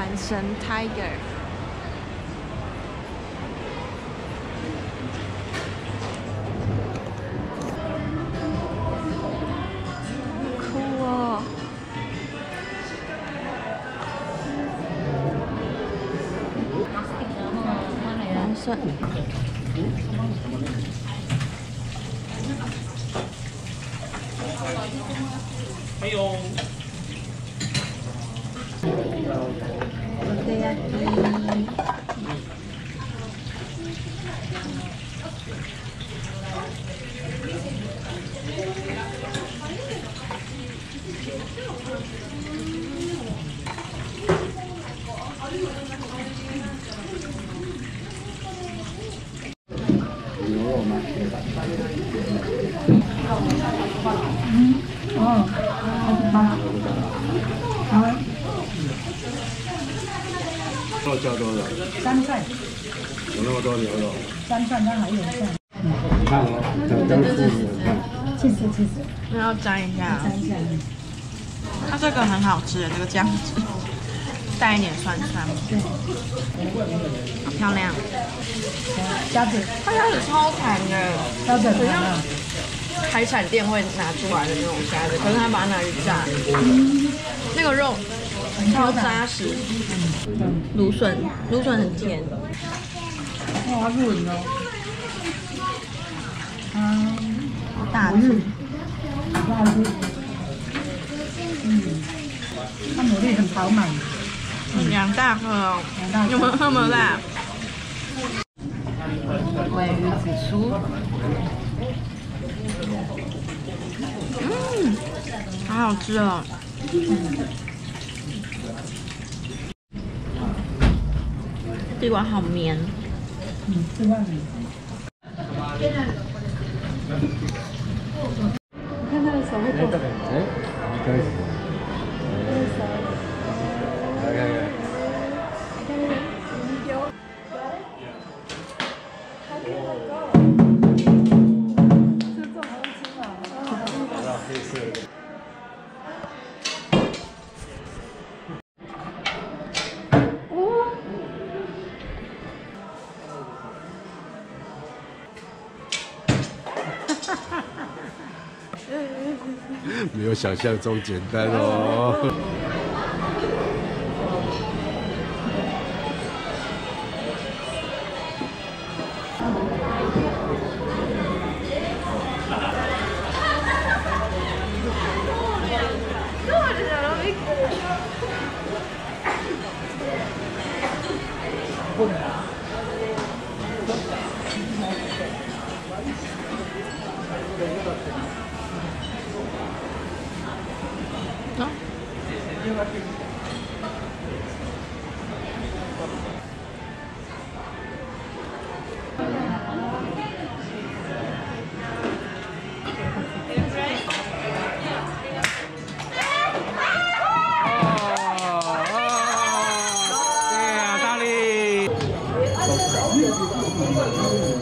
阪神 Tiger。酷哦！蓝色。还有对呀。牛肉吗？哦，二十八。好，肉叫多少？三串，有那么多牛肉？三串它还有串，你看哦，等灯复你看。其实其实。那要沾一下，三下，它这个很好吃的，这个酱汁。带一点酸酸，对，好漂亮。虾子它虾子超弹的，标准的啊，海产店会拿出来的那种虾子，可是它把它拿去炸，那个肉超扎实。芦笋，芦笋很甜，哇，润哦，嗯，好大只。不好吃，嗯，它牡蛎很饱满，两大颗哦，两大颗有没有有没有辣？尾鱼紫苏，嗯，好好吃哦。地瓜好绵，嗯，这样子。想象中简单哦。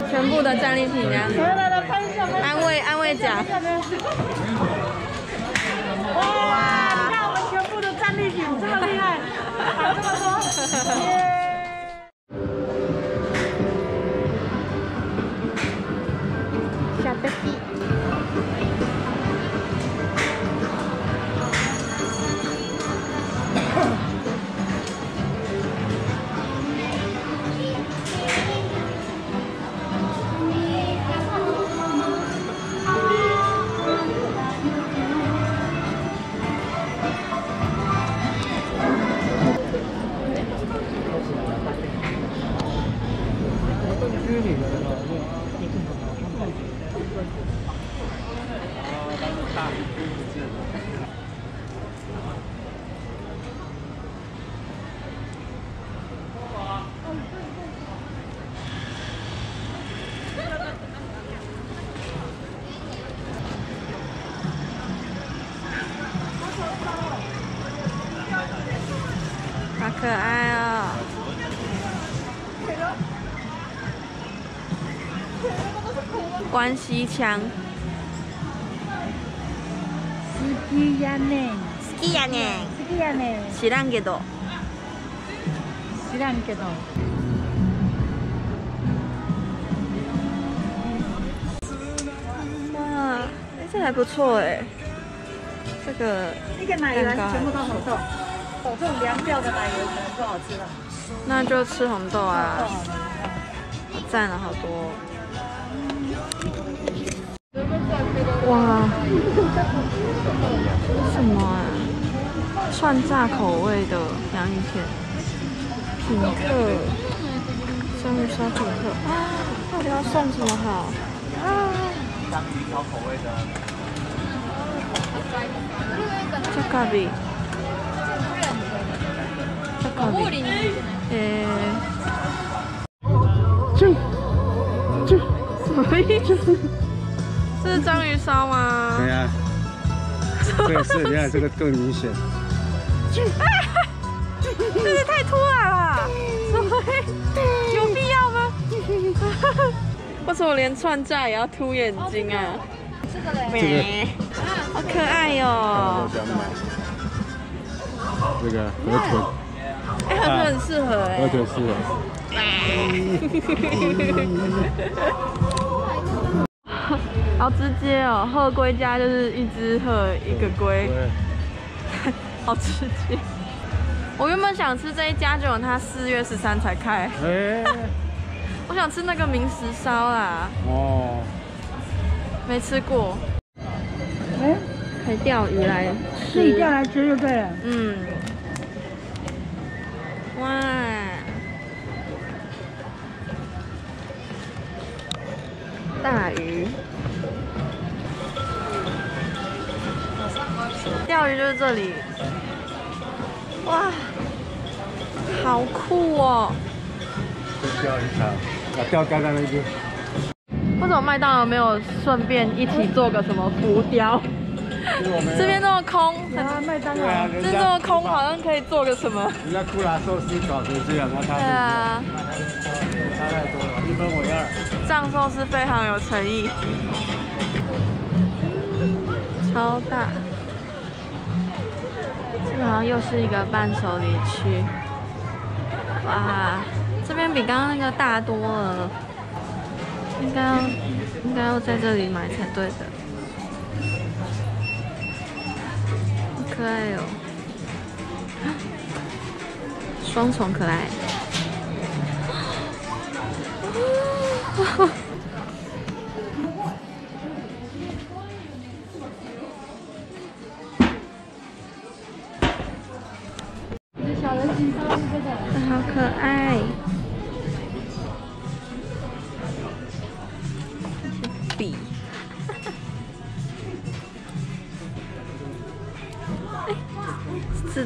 全部的战利品呀！安慰安慰奖。哇！你看我们全部的战利品这么厉害，还这么多，关西腔。好きやねん。好きやねん。好きやねん。知らんけど。 是让你给到。哇，哎，这还不错哎，这个那个奶油蛋糕全部都红豆，哦，这种凉掉的奶油可能不好吃了。那就吃红豆啊，好赞了好多。 哇，什么啊？串炸口味的洋芋片，品客，章鱼烧品客啊，到底要算什么好？啊，章鱼烧口味的，这咖喱，这咖喱，诶，就就什么意思？这是章鱼烧吗？对呀，这个是你看这个更明显。这是太突然了，什么？有必要吗？为什么连串炸也要凸眼睛啊？这个嘞，好可爱哟、这个河豚，哎、河豚很适合哎、河豚是哦。好直接哦，鹤龟家就是一只鹤，一个龟，好直接。我原本想吃这一家，结果它四月十三才开。哎，我想吃那个明石烧啦，哦，没吃过，哎，可以钓鱼来自己吃。钓来吃就对了。嗯，哇，大鱼，钓鱼就是这里，哇，好酷哦！再钓一场，啊，钓刚刚那个，为什么麦当劳没有顺便一起做个什么浮雕？这边那么空，麦当劳，人这这么空，好像可以做个什么？人家库拉寿司搞成这样，那他对啊，差太多了，一分为二。藏寿司非常有诚意，超大。然后又是一个伴手礼区，哇，这边比刚刚那个大多了，应该要应该要在这里买才对的，好可爱哦，双重可爱。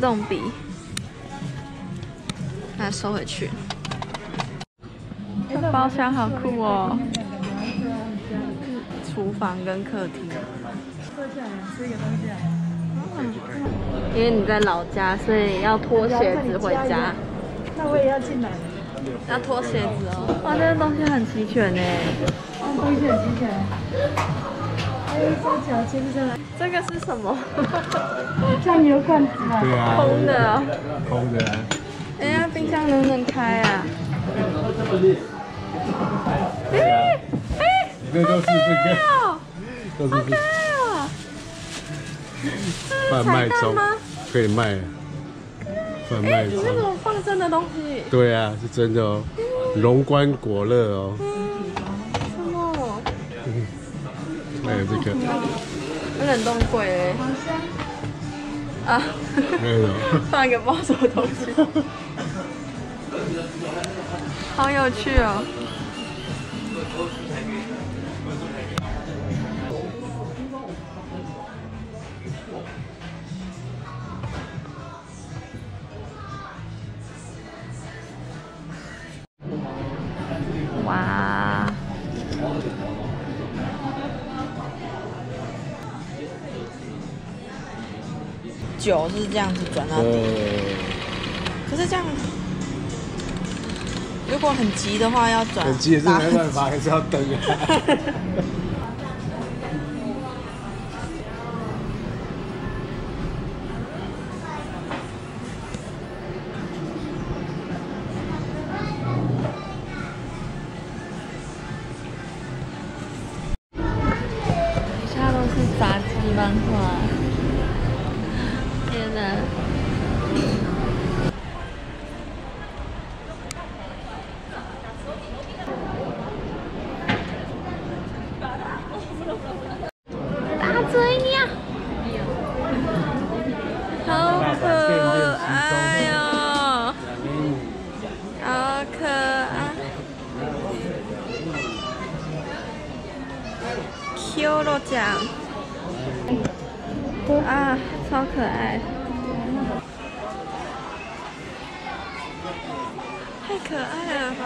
动笔，把它收回去。这包厢好酷哦，厨房跟客厅。因为你在老家，所以要脱鞋子回家。那我也要进来。要脱鞋子哦。哇，这个东西很齐全呢。那东西很齐全。这个是什么？酱油罐子啊。对啊，空的哦。空的啊，哎呀，冰箱能不能开啊？哎哎，这都是这个，哦，都是好可爱哦！贩卖中吗，可以卖，贩卖哎，里面怎。么放真的东西？对啊，是真的哦，龙冠果乐哦，还有这个，有冷冻柜嘞。啊，还有 放一个包什么东西？好有趣哦！酒是这样子转到底，呃，可是这样，如果很急的话要转，很急也是没办法，还是要等啊。啊，超可爱，太可爱了吧！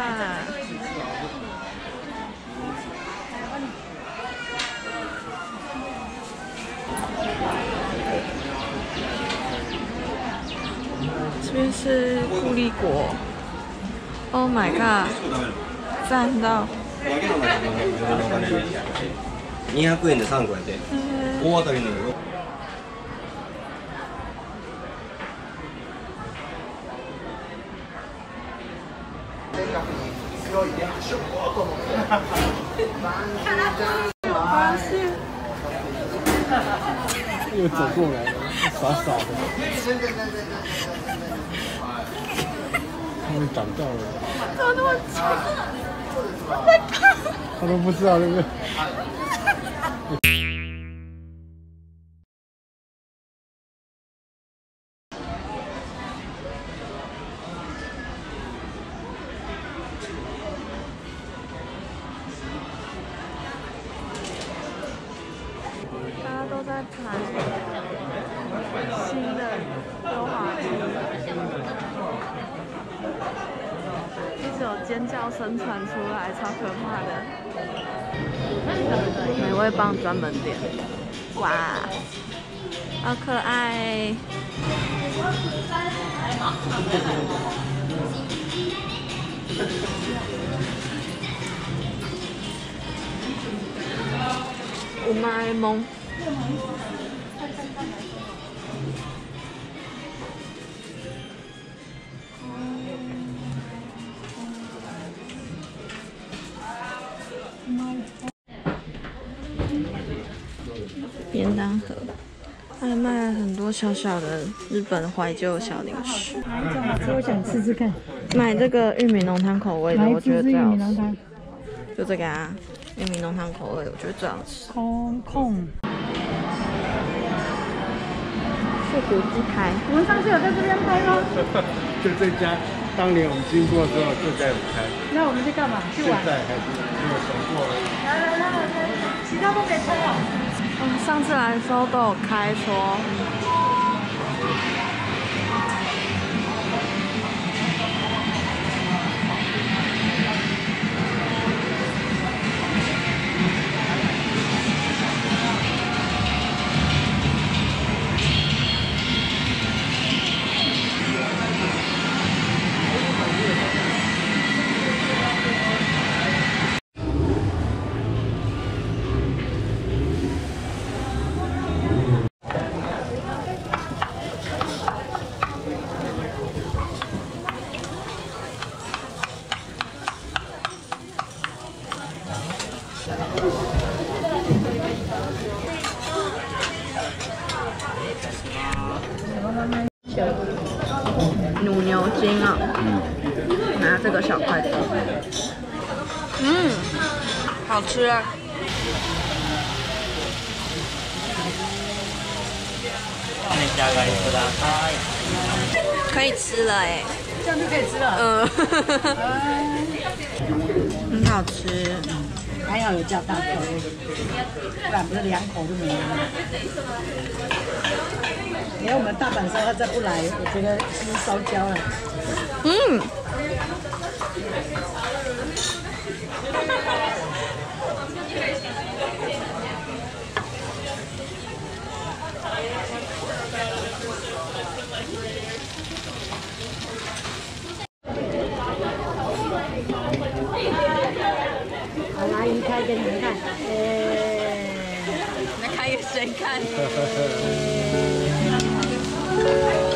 这边是固力果，Oh my god，赞到！200円で3個やで大当たりなのよ发现又走过来了，傻傻的。他们长大了，怎么那么近？他都不知道。大家都在谈新的溜滑梯，一直有尖叫声传出来，超可怕的。美味棒专门店，哇，好可爱！五马雷蒙。便当盒，还卖了很多小小的日本怀旧小零食。哪一种好吃？我想吃吃看。买这个玉米浓汤口味的，我觉得最好吃。就这个啊，玉米浓汤口味，我觉得最好吃。空空。复古鸡排，我们上次有在这边拍吗？就这家，当年我们经过的时候就在有开，那我们去干嘛？去玩。现在还是没有走过而已。来来来来，其他都没拍上次来的时候都有开说。筋啊，拿这个小筷子，嗯，好吃。可以吃了哎，这样就可以吃了。嗯，很好吃。要有叫大口，不然不是两口就没了。你看我们大阪烧，他再不来，我觉得是烧焦了。嗯，给你们看。哎，来看给谁看？哎